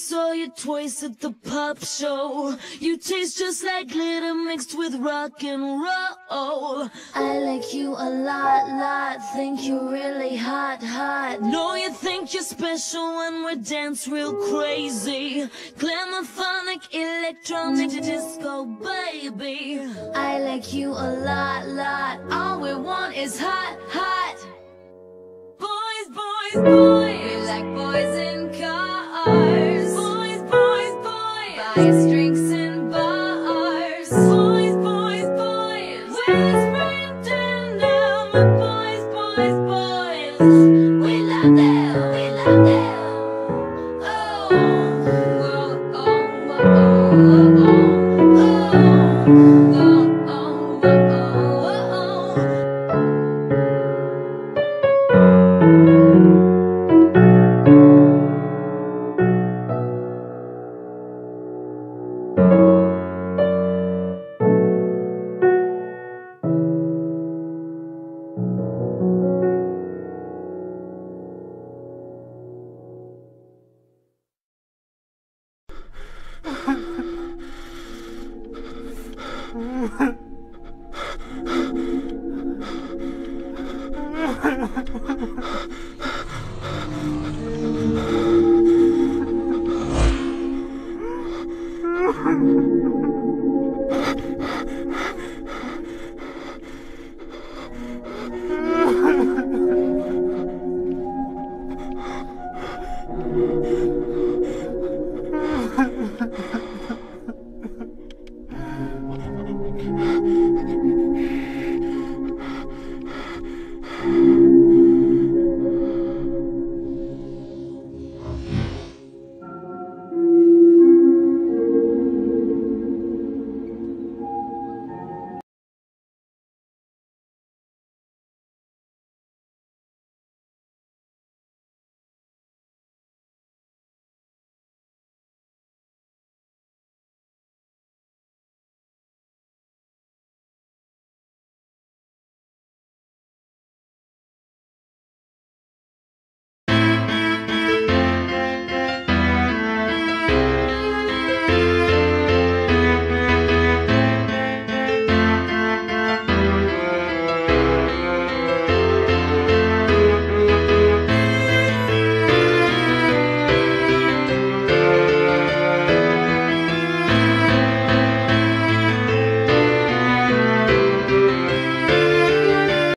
saw you twice at the pop show. You taste just like glitter mixed with rock and roll. I like you a lot, lot. Think you're really hot, hot. Know you think you're special when we dance real crazy. Glamophonic, electronic, disco, baby. I like you a lot, lot. All we want is hot, hot. Boys, boys, boys. We like boys eyes. Ha ha ha.